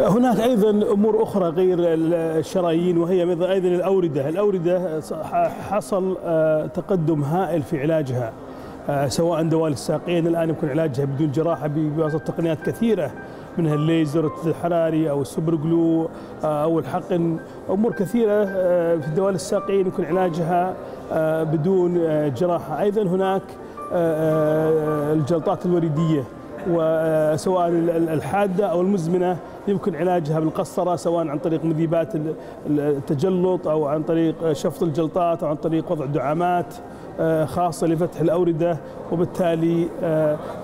هناك أيضا أمور أخرى غير الشرايين وهي أيضا الأوردة، الأوردة حصل تقدم هائل في علاجها سواء دوالي الساقين الآن يمكن علاجها بدون جراحة بواسطه تقنيات كثيرة منها الليزر الحراري أو ال super glue أو الحقن. أمور كثيرة في دوالي الساقين يمكن علاجها بدون جراحة، أيضا هناك الجلطات الوريدية. وسواء الحادة أو المزمنة يمكن علاجها بالقسطره سواء عن طريق مذيبات التجلط أو عن طريق شفط الجلطات أو عن طريق وضع دعامات خاصة لفتح الأوردة وبالتالي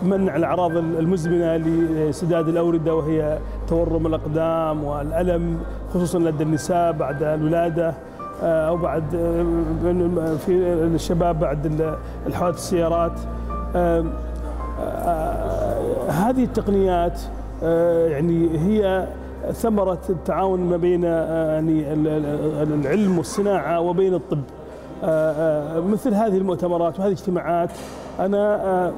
منع الأعراض المزمنة لسداد الأوردة وهي تورم الأقدام والألم خصوصا لدى النساء بعد الولادة أو بعد في الشباب بعد الحوادث السيارات. هذه التقنيات يعني هي ثمرة التعاون ما بين يعني العلم والصناعة وبين الطب. مثل هذه المؤتمرات وهذه الاجتماعات أنا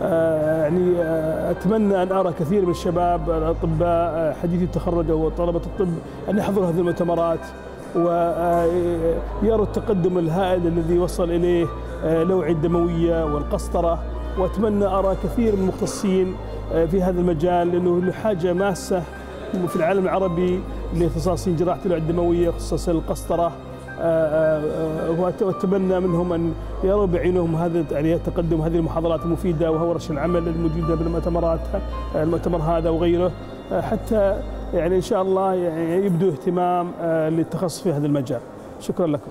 يعني أتمنى أن أرى كثير من الشباب الأطباء حديثي التخرج أو طلبة الطب أن يحضروا هذه المؤتمرات ويروا التقدم الهائل الذي وصل إليه الاوعيه الدموية والقسطرة. وأتمنى أرى كثير من المختصين في هذا المجال لأنه حاجة ماسة في العالم العربي لاختصاصيين جراحة الاوعيه الدموية خصوصا القسطرة. وأتمنى منهم أن يروا بعينهم هذا يعني التقدم هذه المحاضرات المفيدة وورش العمل الموجوده بالمؤتمرات المؤتمر هذا وغيره. حتى يعني إن شاء الله يعني يبدو اهتمام للتخصص في هذا المجال. شكرا لكم.